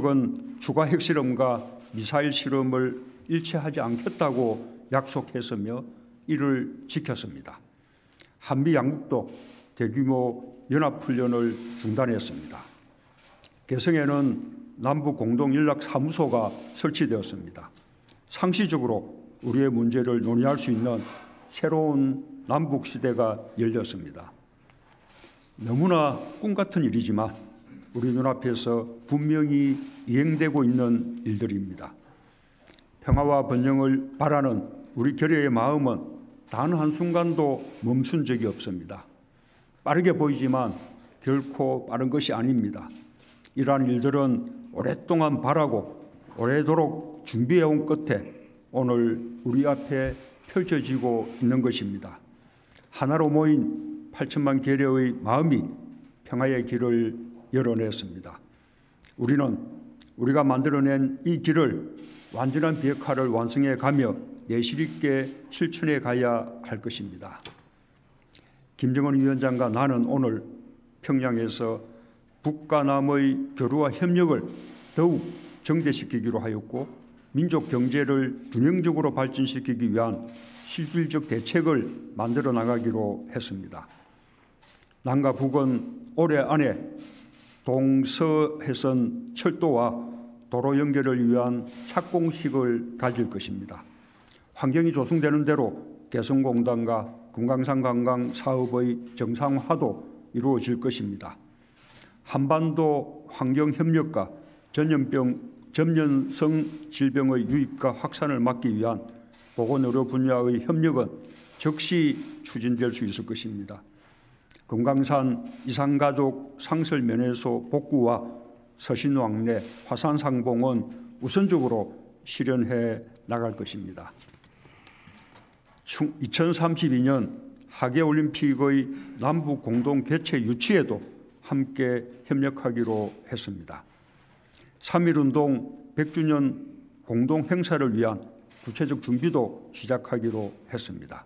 북측은 추가 핵실험과 미사일 실험을 일치하지 않겠다고 약속했으며 이를 지켰습니다. 한미 양국도 대규모 연합훈련을 중단했습니다. 개성에는 남북 공동 연락 사무소가 설치되었습니다. 상시적으로 우리의 문제를 논의할 수 있는 새로운 남북 시대가 열렸습니다. 너무나 꿈 같은 일이지만 우리 눈앞에서 분명히 이행되고 있는 일들입니다. 평화와 번영을 바라는 우리 결의의 마음은 단 한순간도 멈춘 적이 없습니다. 빠르게 보이지만 결코 빠른 것이 아닙니다. 이러한 일들은 오랫동안 바라고 오래도록 준비해온 끝에 오늘 우리 앞에 펼쳐지고 있는 것입니다. 하나로 모인 8천만 계려의 마음이 평화의 길을 열어냈습니다. 우리는 우리가 만들어낸 이 길을 완전한 비핵화를 완성해 가며 예실 있게 실천해 가야 할 것입니다. 김정은 위원장과 나는 오늘 평양에서 북과 남의 교류와 협력을 더욱 정대시키기로 하였고 민족 경제를 균형적으로 발전시키기 위한 실질적 대책을 만들어 나가기로 했습니다. 남과 북은 올해 안에 동서해선 철도와 도로 연결을 위한 착공식을 가질 것입니다. 환경이 조성되는 대로 개성공단과 금강산 관광 사업의 정상화도 이루어질 것입니다. 한반도 환경협력과 전염병, 전염성 질병의 유입과 확산을 막기 위한 보건의료 분야의 협력은 즉시 추진될 수 있을 것입니다. 금강산 이산가족 상설면회소 복구와 서신왕래 화산상봉은 우선적으로 실현해 나갈 것입니다. 2032년 하계올림픽의 남북 공동 개최 유치에도 함께 협력하기로 했습니다. 3.1운동 100주년 공동 행사를 위한 구체적 준비도 시작하기로 했습니다.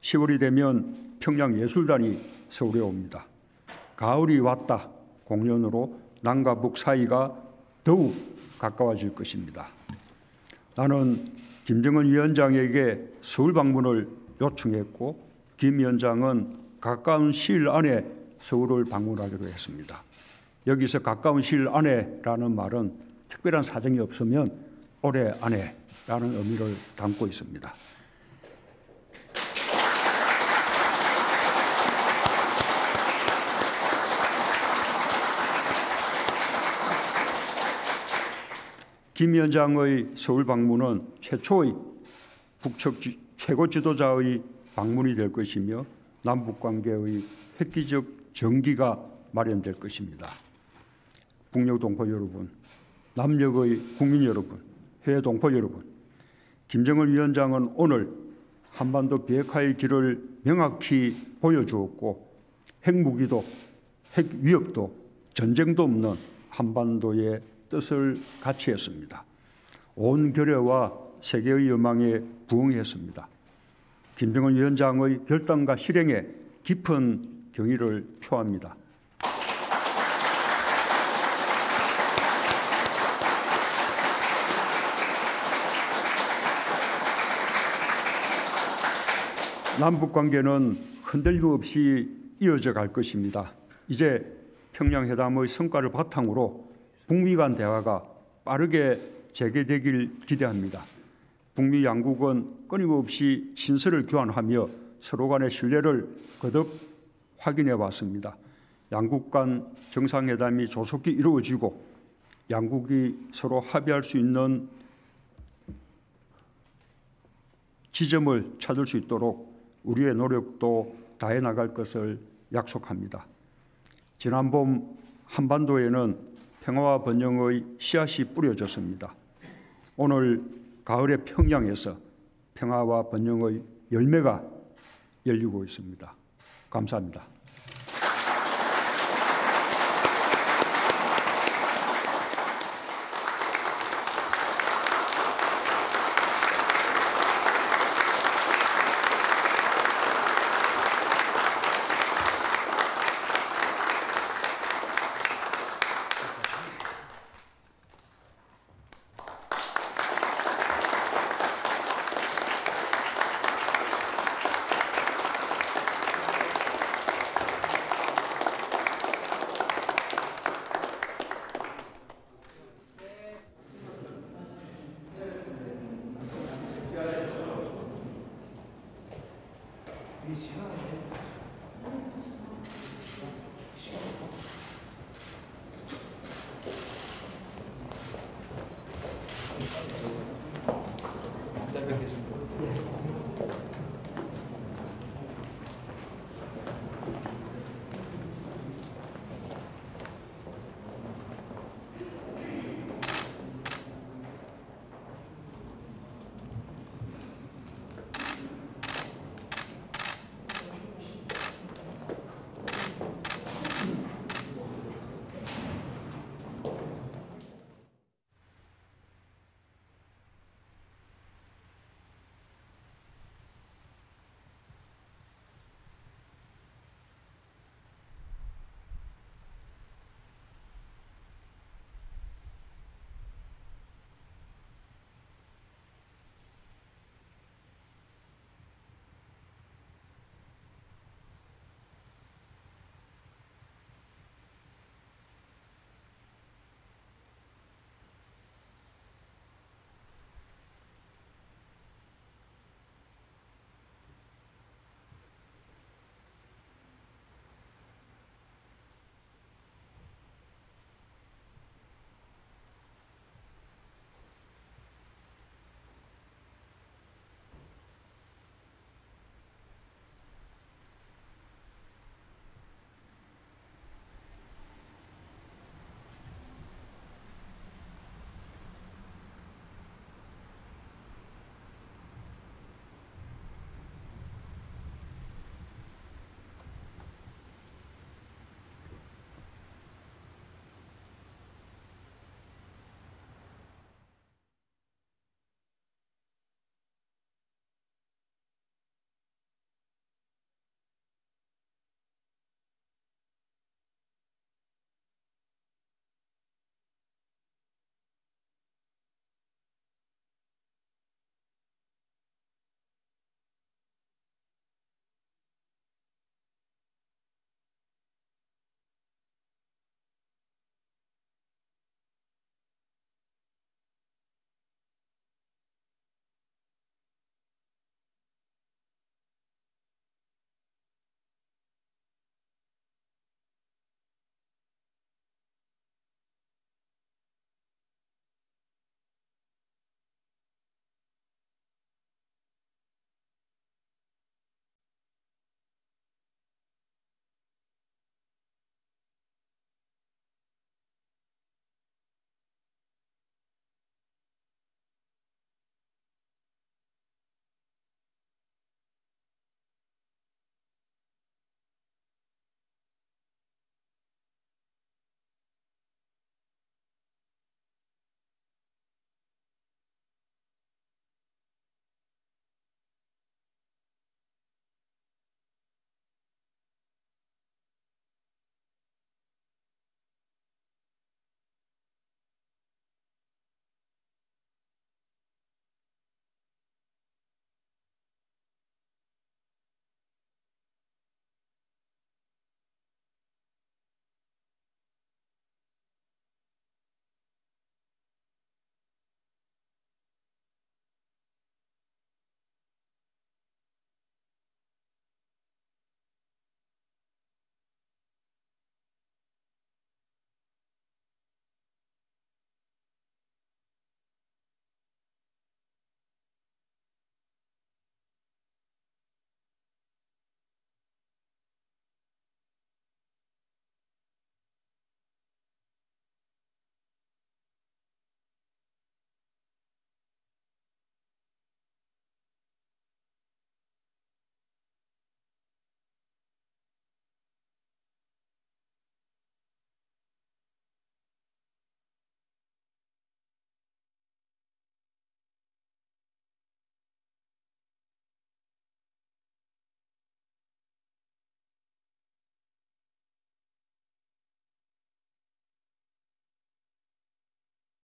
10월이 되면 평양예술단이 서울에 옵니다. 가을이 왔다 공연으로 남과 북 사이가 더욱 가까워질 것입니다. 나는 김정은 위원장에게 서울 방문을 요청했고 김 위원장은 가까운 시일 안에 서울을 방문하기로 했습니다. 여기서 가까운 시일 안에라는 말은 특별한 사정이 없으면 올해 안에라는 의미를 담고 있습니다. 김 위원장의 서울 방문은 최초의 북측 최고 지도자의 방문이 될 것이며 남북 관계의 획기적 전기가 마련될 것입니다. 북녘 동포 여러분, 남녘의 국민 여러분, 해외 동포 여러분, 김정은 위원장은 오늘 한반도 비핵화의 길을 명확히 보여주었고 핵무기도 핵 위협도 전쟁도 없는 한반도의 뜻을 같이 했습니다. 온 결여와 세계의 여망에 부응했습니다. 김정은 위원장의 결단과 실행에 깊은 경의를 표합니다. 남북 관계는 흔들림 없이 이어져 갈 것입니다. 이제 평양 회담의 성과를 바탕으로 북미 간 대화가 빠르게 재개되길 기대합니다. 북미 양국은 끊임없이 신설을 교환하며 서로 간의 신뢰를 거듭 확인해 왔습니다. 양국 간 정상회담이 조속히 이루어지고 양국이 서로 합의할 수 있는 지점을 찾을 수 있도록 우리의 노력도 다해 나갈 것을 약속합니다. 지난 봄 한반도에는 평화와 번영의 씨앗이 뿌려졌습니다. 오늘 가을의 평양에서 평화와 번영의 열매가 열리고 있습니다. 감사합니다. We show.